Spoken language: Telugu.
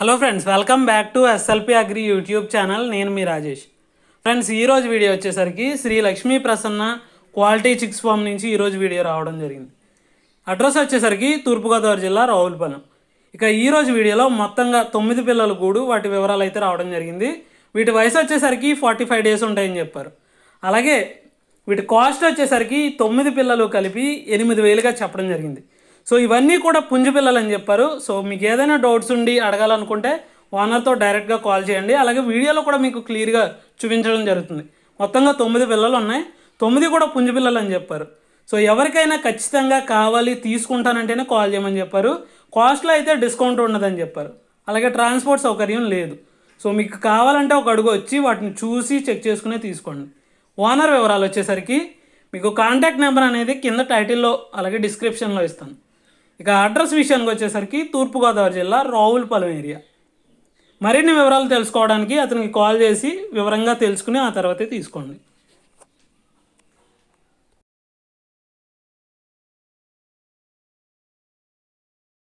Hello friends welcome back to SLP agri YouTube channel నేను మీ రాజేష్. ఫ్రెండ్స్ ఈరోజు వీడియో వచ్చేసరికి Shri Lakshmi Prasanna quality chicks farm నుంచి ఈరోజు వీడియో రావడం జరిగింది. అడ్రస్ వచ్చేసరికి తూర్పుగోదావరి జిల్లా రావులపాలెం. ఇక ఈరోజు వీడియోలో మొత్తంగా తొమ్మిది పిల్లలు కూడు వాటి వివరాలు అయితే రావడం జరిగింది. వీటి వయసు వచ్చేసరికి ఫార్టీ ఫైవ్ డేస్ ఉంటాయని చెప్పారు. అలాగే వీటి కాస్ట్ వచ్చేసరికి తొమ్మిది పిల్లలు కలిపి ఎనిమిది వేలుగా చెప్పడం జరిగింది. సో ఇవన్నీ కూడా పుంజిపిల్లలు అని చెప్పారు. సో మీకు ఏదైనా డౌట్స్ ఉండి అడగాలనుకుంటే ఓనర్తో డైరెక్ట్గా కాల్ చేయండి. అలాగే వీడియోలో కూడా మీకు క్లియర్గా చూపించడం జరుగుతుంది. మొత్తంగా తొమ్మిది పిల్లలు ఉన్నాయి. తొమ్మిది కూడా పుంజిపిల్లలు అని చెప్పారు. సో ఎవరికైనా ఖచ్చితంగా కావాలి తీసుకుంటానంటేనే కాల్ చేయమని చెప్పారు. కాస్ట్లో అయితే డిస్కౌంట్ ఉండదని చెప్పారు. అలాగే ట్రాన్స్పోర్ట్ సౌకర్యం లేదు. సో మీకు కావాలంటే ఒక అడుగు వచ్చి వాటిని చూసి చెక్ చేసుకునే తీసుకోండి. ఓనర్ వివరాలు వచ్చేసరికి మీకు కాంటాక్ట్ నెంబర్ అనేది కింద టైటిల్లో అలాగే డిస్క్రిప్షన్లో ఇస్తాను. ఇక అడ్రస్ విషయానికి వచ్చేసరికి తూర్పుగోదావరి జిల్లా రావులపాలెం ఏరియా. మరిన్ని వివరాలు తెలుసుకోవడానికి అతనికి కాల్ చేసి వివరంగా తెలుసుకుని ఆ తర్వాతే తీసుకోండి.